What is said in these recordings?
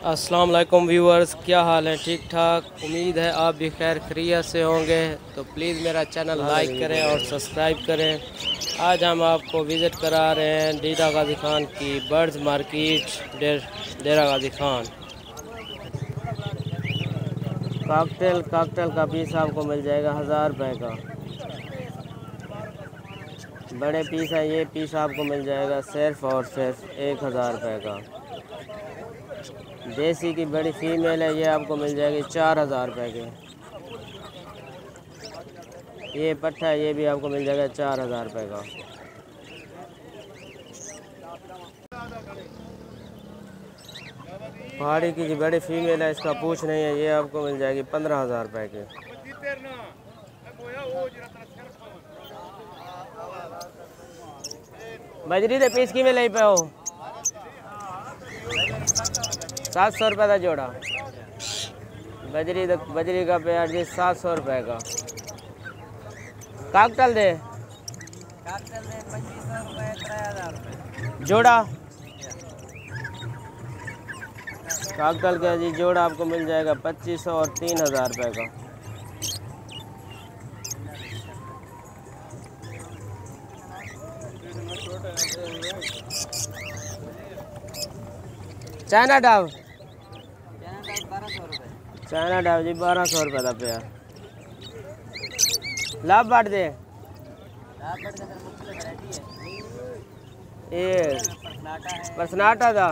अस्सलाम वालेकुम व्यूअर्स क्या हाल है? ठीक ठाक? उम्मीद है आप भी खैर खरीत से होंगे। तो प्लीज़ मेरा चैनल लाइक करें और सब्सक्राइब करें। आज हम आपको विज़िट करा रहे हैं डीडा गाजी खान की बर्ड्स मार्केट डेर, डेरा गाजी खान। काकटेल काकटेल का पीस आपको मिल जाएगा हज़ार रुपये का। बड़े पीस हैं ये पीस आपको मिल जाएगा सिर्फ़ और सिर्फ़ एक हज़ार रुपये का। देसी की बड़ी फीमेल है, ये आपको मिल जाएगी चार हज़ार रुपये के। ये पट्टा ये भी आपको मिल जाएगा चार हज़ार रुपये का। पहाड़ी की जो बड़ी फीमेल है, इसका पूछ नहीं है, ये आपको मिल जाएगी पंद्रह हज़ार रुपये की। बजरी दे पीस की में ले पे हो। सात सौ रुपये का जोड़ा। बजरी द, बजरी का पेड़ जी सात सौ रुपये का। काकटल दे। जोड़ा। काकटल का जी जोड़ा आपको मिल जाएगा पच्चीस सौ और तीन हज़ार रुपये का। चाइना डाव चाइना डाव जी बारह सौ रुपये का पेड़ लाभ बाट दे। ये परसनाटा था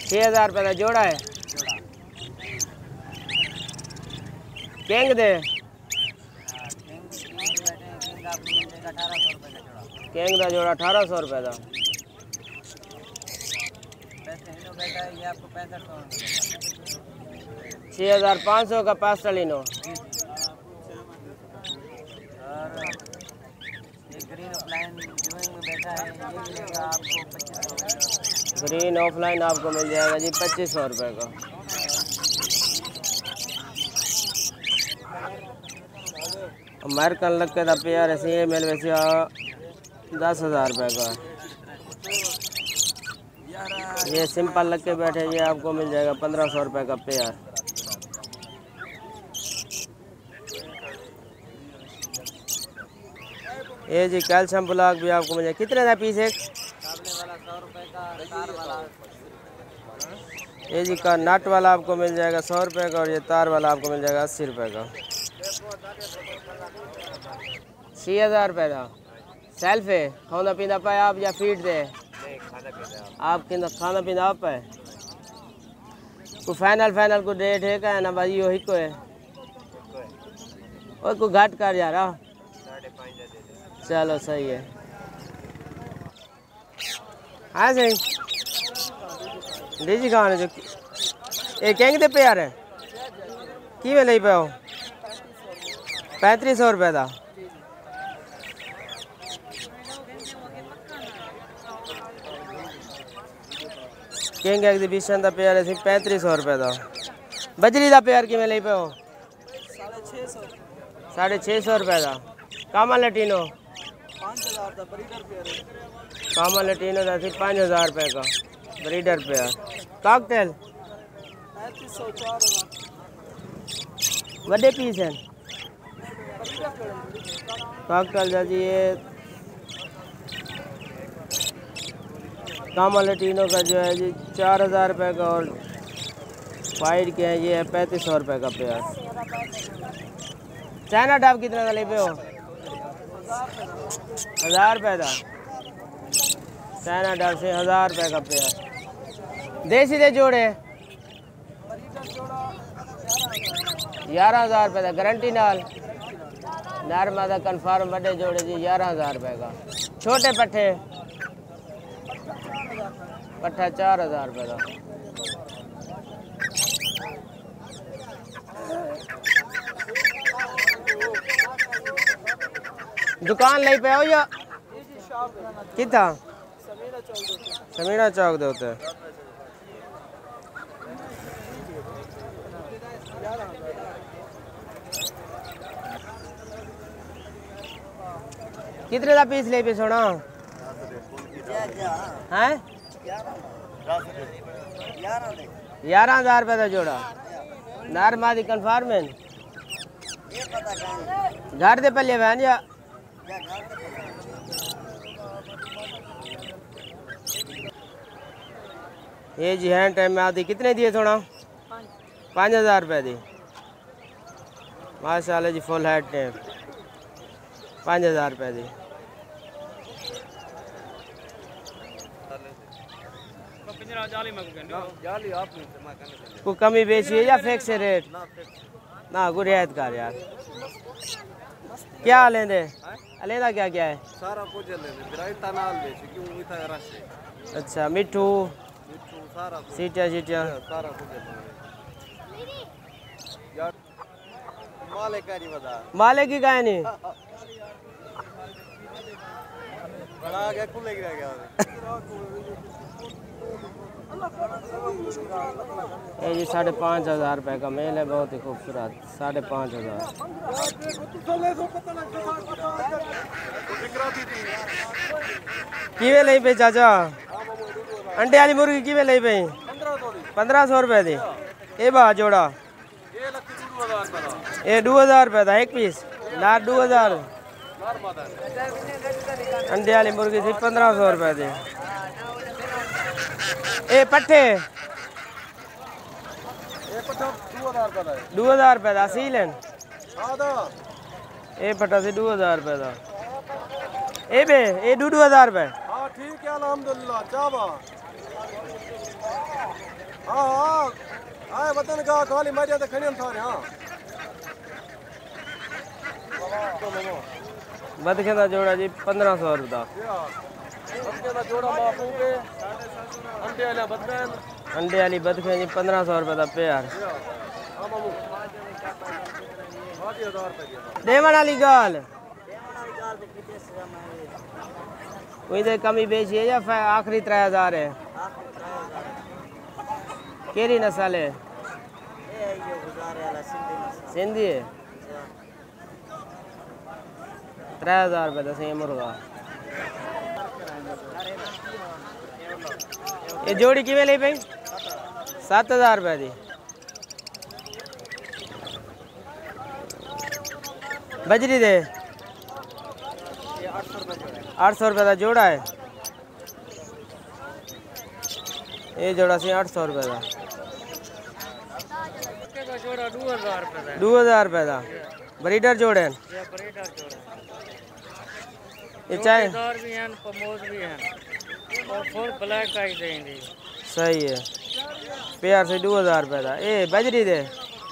छः हज़ार रुपये का जोड़ा है। केंग दे। केंग का जोड़ा अठारह सौ रुपये का छः हज़ार पाँच सौ का पास पास्टलिनो ग्रीन ऑफलाइन आपको मिल जाएगा जी पच्चीस सौ रुपये का। अमेरिकन लग के पेयर ऐसे मिल वैसे दस हज़ार रुपये का। ये सिंपल लग के बैठे ये आपको मिल जाएगा पंद्रह सौ रुपये का पेयर। ये जी, कैल्शियम ब्लॉक भी आपको मिल जाएगा कितने का पीस एक? ये जी, का नट वाला आपको मिल जाएगा सौ रुपये का और ये तार वाला आपको मिल जाएगा अस्सी रुपये का। छः हज़ार रुपये का। सेल्फ है खाना पीना पाए आप या फीट दे? आप? किन खाना पीना आप है? को फाइनल फाइनल को डेट है का है ना भाई वही को है। और को घाट कर यार हाँ चलो सही है। हाँ सही लीजी कहाँ जो ये कहेंगे पे यार है। की में ले पाओ पैंतीस सौ रुपये का किंग एग्जीबिशन का पेयर है पैंतीस सौ रुपये का बजरी का पेयर किमें ले पाओ साढ़े छः सौ रुपये का कामा लटीनो? कामा लटीनो का पाँच हज़ार रुपये का। Breeder pair. काकटेल? बड़े पीस हैं जा जी ये कामा लटीनो का जो है जी, चार हज़ार रुपये का और वाइट के हैं, ये है पैंतीस सौ रुपये का पेयर। चाइना डाब कितने का ले पे हो? हज़ार रुपये का चाइना डाब से हज़ार रुपये का पेयर। देसी दे जोड़े। ग्यारह हज़ार रुपये का गारंटी नाल। नर मादा कन्फर्म बड़े जोड़े जी, ग्यारह हज़ार रुपये का। छोटे पट्ठे पट्ठा चार हज़ार रुपये का दुकान ले पे आओ या। कितना समीना चौक दे होते कितने का पीस ले पे सोना? हैं? ग्यारह हज़ार रुपये का जोड़ा। नार मादी कन्फर्म है घर दे पल्ले बहन या ये जी हैंड टाइम में आती कितने दिए थोड़ा पाँच हज़ार रुपये दी। माशाल्लाह जी फुल हेड टेप पाँच हज़ार रुपये दी। को कमी बेची है या फिक्स है रेट ना को रियायत कर यार। क्या लेंदे लेंदा क्या क्या है? सारा कुछ ले ले ग्राइटा नाल बेच क्यों इथा रश है? अच्छा मिठू। मिठू सारा कुछ। सीटिया सीटिया। सारा कुछ ले यार माले का नहीं बता। माले की गाय नहीं बड़ा गया कुल गया। ये जी साढ़े पाँच हज़ार रुपये का मेल है, बहुत ही खूबसूरत। साढ़े पाँच हज़ार। किए ले पे चाचा? अंडे वाली मुर्गी किए ले पे? पंद्रह सौ रुपये दी। ये बा, जोड़ा। ये दो हज़ार रुपये था एक पीस। लार दो हज़ार। अंडे वाली मुर्गी थी पंद्रह सौ रुपये दी। ए पट्ठे। दो हज़ार रुपये का सी लेन। ए पट्टा से दो हज़ार रुपये का हाँ ए बे ए दो दो हज़ार रुपये हाँ, ठीक है हाँ, आए वतन का खाली तो बदखे का जोड़ा जी पंद्रह सौ रुपये अंडे वाली बदखे जी, पंद्रह सौ रुपये का प्यार। देवी गाल। कोई तो कमी बेची है या आखिरी त्रै हज़ार है? केरी नस्ल है? सिंधी है। त्रै हज़ार रुपये दस मुर्गा ये जोड़ी किमें ले सत्त हज़ार रुपये की बजरी दे। अठ सौ रुपये का जोड़ा है। ये जोड़ा सी अठ सौ रुपये का दो हज़ार रुपये का ब्रीडर जोड़े हैं। ये चाहे भी हैं। और फुल ब्लैक आई देंगे सही है। प्यार से दो हज़ार रुपये का ये बजरी दे।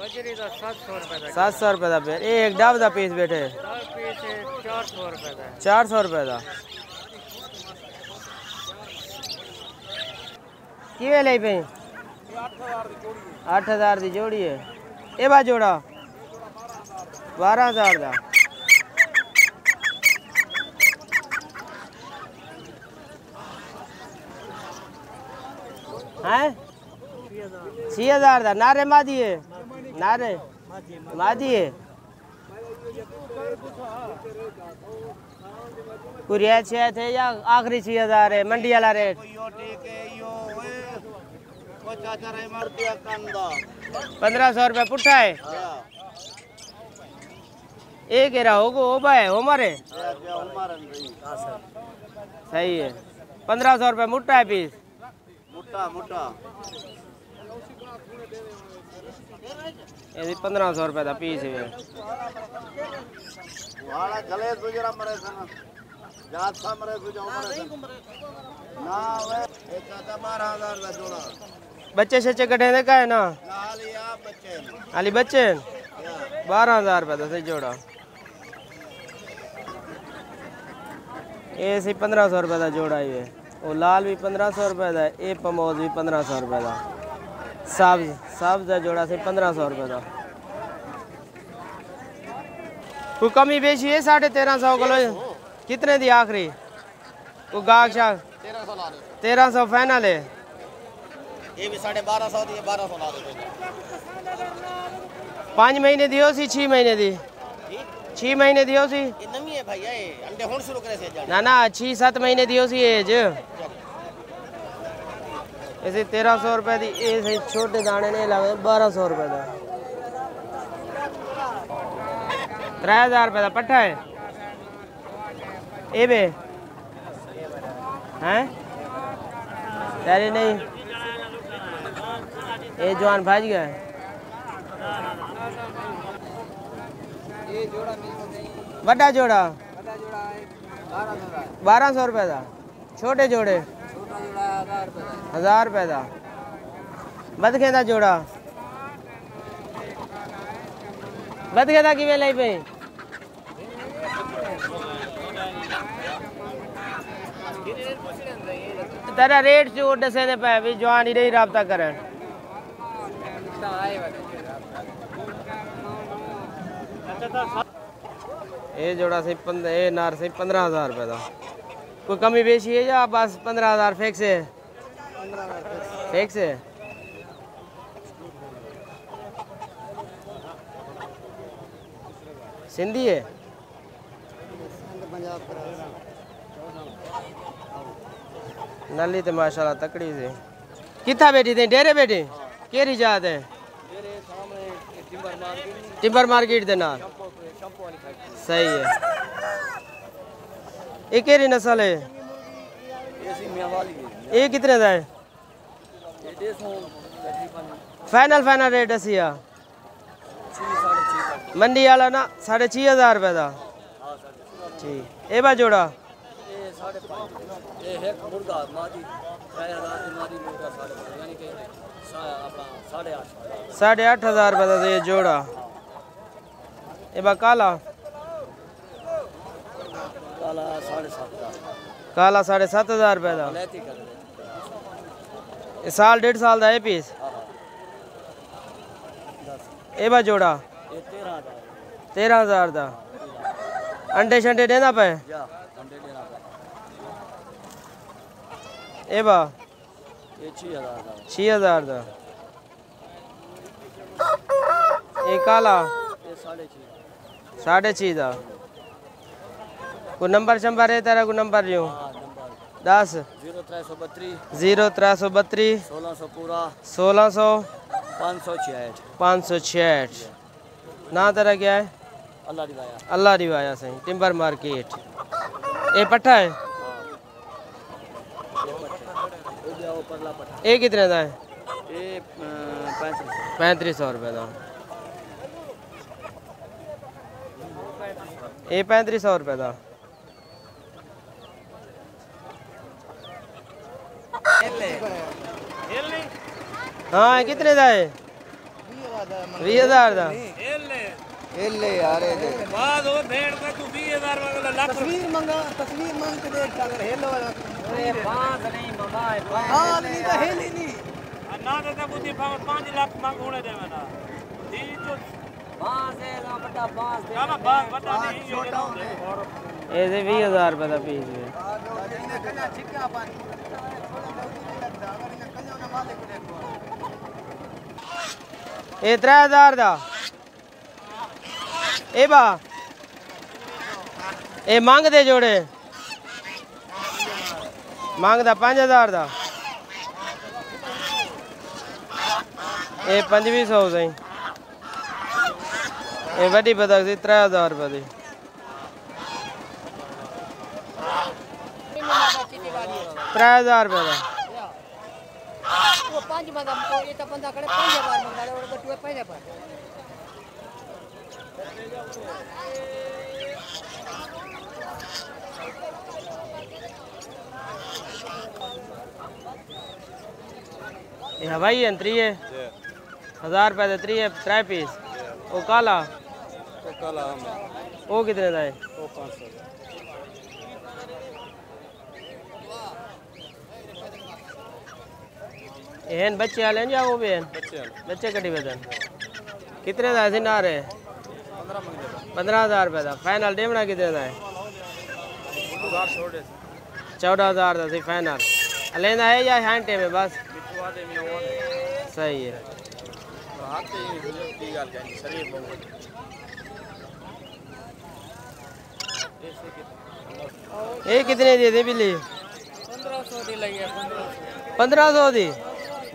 बजरी का सात सौ रुपये का सात सौ रुपये का पेड़ ये एक डब का पीस बैठे चार सौ रुपये का चार सौ रुपये का किवे ले पई अठ हज़ार की जोड़ी है। ये बा जोड़ा। बारह हज़ार का हैं? छह हज़ार था। नारे मादी है। नारे मादी है। कुरिया छः थे या आखिरी छः हज़ार है मंडी वाला रेट है पंद्रह सौ रुपये पुट्ठा है? एक एरा होगो हो भाई हो मारे। रही सही है। पंद्रह सौ रुपये मुट्ठा है पीस। ये पंद्रह सौ रुपये का पीस है वाला चले गुजरा मरे सन जात सा मरे गुजरा मरे ना वे। एक चाचा बारह हज़ार का जोड़ा। बच्चे शच्चे कटे देखा है ना? या बच्चे बारह हज़ार रुपये का जोड़ा। ये सी पंद्रह सौ रुपये का जोड़ा ये। वो लाल भी पंद्रह सौ रुपये का ये पमोज भी पंद्रह सौ रुपये का सब्ज सब्ज का जोड़ा सी पंद्रह सौ रुपये का कोई कमी बेची है साढ़े तेरह सौ किलो? कितने दी आखिरी? कोई गाहक शाक तेरह सौ फाइनल है। ये भी साढ़े बारह सौ बारह सौ पाँच महीने दी हो सी छः महीने दी? 6 महीने दियो सी। ये नवी है भैया ये अंडे हुन शुरू करे से जाने। ना ना 6 7 महीने दियो सी एज इसे 1300 रुपए दी ये सही छोटे दाने ने लावे 1200 रुपए दा। 3000 रुपए दा पट्ठा है। ए बे। हैं? तेरे नहीं। ये जवान भाज गया ये जोड़ा बारह सौ रुपए का छोटे जोड़े हज़ार रुपए का बदखे का जोड़ा बदखे का किए लाई पे तेरा रेट जो दसे पे भी जवानी रही रबता करें ये जोड़ा से ये नार से पंद्रह हज़ार रुपये का कोई कमी बेची है या बस पंद्रह हज़ार फिक्स है? फिक्स है? सिंधी है? नली तो माशाल्लाह तकड़ी से। कितना बेटी थे डेरे बेटी? केरी जात है? टिम्बर मार्केट दे नाल। सही है। ये केरी नस्ल है? ये कितने का है? फाइनल फाइनल रेट असिया मंडी वाला ना साढ़े छह हज़ार रुपये का ठीक। ए बा जोड़ा। साढ़े आठ हज़ार रुपए का जोड़ा। ए बा काला काला साढ़े सात हज़ार रुपए का साल डेढ़ साल का है पीस? ए बा जोड़ा? तेरह हज़ार। का अंडे शंडे देना पे? ए बा छह हज़ार का ये काला? साढ़े छह का कोई नंबर शंबर है तेरा कोई नंबर लियो दस। ज़ीरो त्रै सौ बत्ती ज़ीरो त्रै सौ बत्ती सोलह सौ पूरा। सोलह सौ। पाँच सौ छियाठ पाँच सौ छियाठ ना तेरा क्या है? अल्लाह दिवाया अल्लाह रिवाया सही टिम्बर मार्केट। ये पट्ठा। है ये कितने का है? पैंतीस सौ। रुपये का ये पैंतीस सौ रुपये का हाँ कितने का है बीस हज़ार का एले यार बाद वो भेड़ का तू 20000 वाला लाख तस्वीर मंगा तस्वीर मांग के देख अगर हेलो वाला अरे नहीं हाँ नहीं तो हेल ही नहीं ना बुद्धि लाख मांग दी तो दे हज़ार रुपये का पीस है। ये त्रै हज़ार का ए बा। ए मंगदे जोड़े। मंगदा पाँच हज़ार का ये पंजवी सौ सही तो बंदा करे पाँच हज़ार मंगा और बटुए पहले पर। ये हवाई है त्री है हज़ार रुपये दे त्री है त्रै पीस। वो काला। वो कितने का है? ये हैं बच्चे वाले हैं या वो भी हैं बच्चे कटी बदन कितने का है? ना रहे। पंद्रह हज़ार रुपये का। फाइनल डेमना कितने का है? चौदह हज़ार का सी फाइनल लेना है या हैंड टे में बस? सही है। ये कितने दे दे बिल्ली? पंद्रह सौ दी।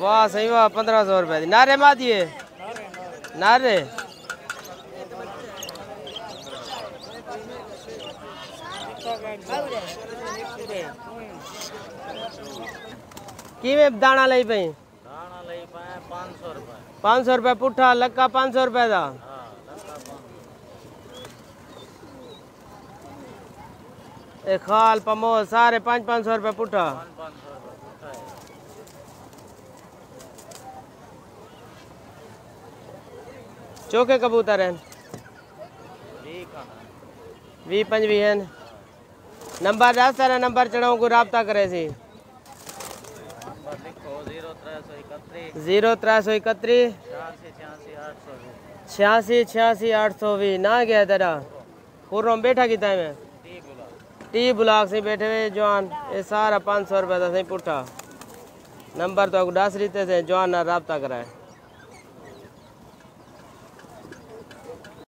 वाह सही वाह पंद्रह सौ रुपये दी। नारे मा दिए? नारे? किवे दाना लई पई? दाना लई पाए 500 रुपए। 500 रुपए पुठा लक्का 500 रुपए दा। ए, खाल पमो सारे पाँच पाँच सौ रुपये पुटा चौके कबूतर हैं। वी पंजी हैं। नंबर दस सारा नंबर चढ़ाओ को रबता करे सी। ज़ीरो त्रै सौ इकत्री छियासी छियासी, आठ सौ भी ना गया तेरा। कुर्रों बैठा किता है। मैं टी ब्लॉक से बैठे हुए जवान। ये सारा पाँच सौ रुपये पुट्ठा नंबर तो दस रीते से जवान ना रबता कराए।